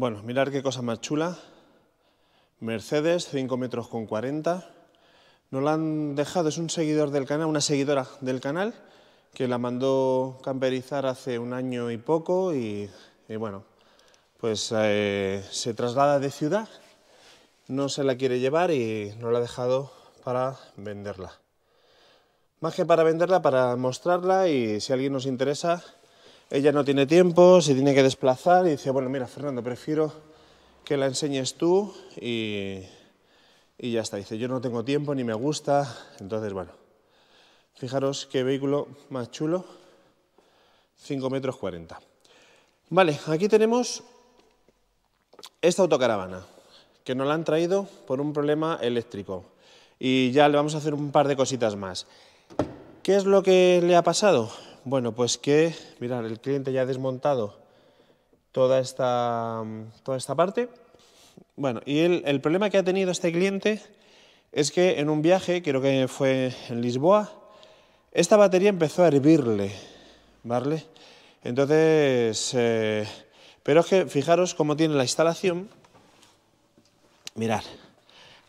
Bueno, mirar qué cosa más chula. Mercedes, 5 metros con 40. Nos la han dejado, es un seguidor del canal, una seguidora del canal, que la mandó camperizar hace un año y poco y, bueno, pues eh, se traslada de ciudad, no se la quiere llevar y nos la ha dejado para venderla. Más que para venderla, para mostrarla y si alguien nos interesa, ella no tiene tiempo, se tiene que desplazar y dice, bueno, mira, Fernando, prefiero que la enseñes tú y, y ya está. Dice, yo no tengo tiempo ni me gusta, entonces, bueno, fijaros qué vehículo más chulo, 5 metros 40. Vale, aquí tenemos esta autocaravana, que nos la han traído por un problema eléctrico. Y ya le vamos a hacer un par de cositas más. ¿Qué es lo que le ha pasado? Bueno, pues que, mirad, el cliente ya ha desmontado toda esta, toda esta parte. Bueno, y el, el problema que ha tenido este cliente es que en un viaje, creo que fue en Lisboa, esta batería empezó a hervirle, ¿vale? Entonces, eh, pero es que fijaros cómo tiene la instalación. Mirad,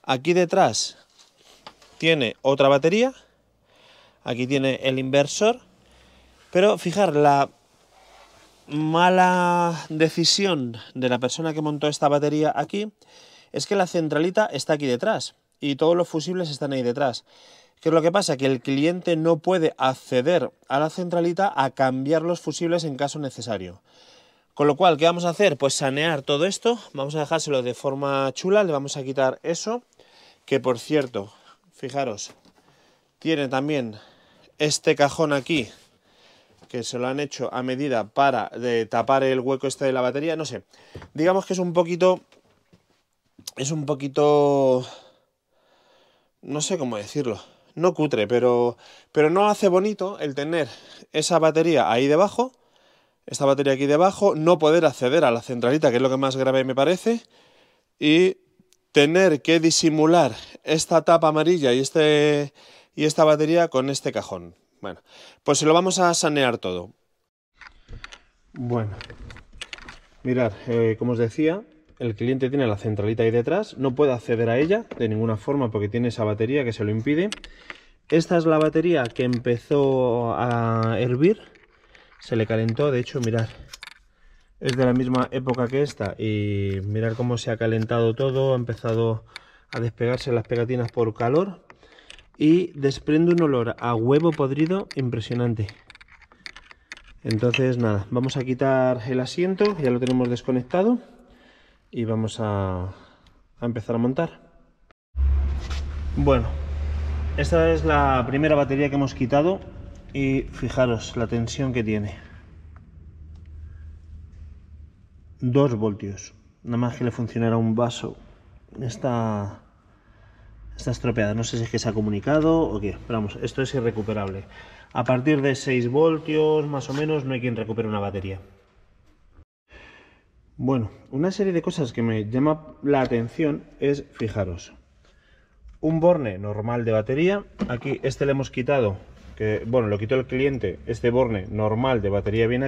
aquí detrás tiene otra batería, aquí tiene el inversor pero fijar, la mala decisión de la persona que montó esta batería aquí es que la centralita está aquí detrás y todos los fusibles están ahí detrás. ¿Qué es lo que pasa? Que el cliente no puede acceder a la centralita a cambiar los fusibles en caso necesario. Con lo cual, ¿qué vamos a hacer? Pues sanear todo esto, vamos a dejárselo de forma chula, le vamos a quitar eso, que por cierto, fijaros, tiene también este cajón aquí que se lo han hecho a medida para tapar el hueco este de la batería, no sé. Digamos que es un poquito... Es un poquito... No sé cómo decirlo. No cutre, pero, pero no hace bonito el tener esa batería ahí debajo, esta batería aquí debajo, no poder acceder a la centralita, que es lo que más grave me parece, y tener que disimular esta tapa amarilla y, este, y esta batería con este cajón. Bueno, pues se lo vamos a sanear todo. Bueno, mirad, eh, como os decía, el cliente tiene la centralita ahí detrás, no puede acceder a ella de ninguna forma porque tiene esa batería que se lo impide. Esta es la batería que empezó a hervir, se le calentó, de hecho, mirad, es de la misma época que esta y mirad cómo se ha calentado todo, ha empezado a despegarse las pegatinas por calor, y desprende un olor a huevo podrido impresionante. Entonces nada, vamos a quitar el asiento, ya lo tenemos desconectado y vamos a, a empezar a montar. Bueno, esta es la primera batería que hemos quitado y fijaros la tensión que tiene. 2 voltios, nada más que le funcionará un vaso. Está está estropeada. No sé si es que se ha comunicado o qué, pero vamos, esto es irrecuperable. A partir de 6 voltios más o menos no hay quien recupere una batería. Bueno, una serie de cosas que me llama la atención es, fijaros, un borne normal de batería. Aquí este le hemos quitado, que bueno, lo quitó el cliente, este borne normal de batería viene aquí.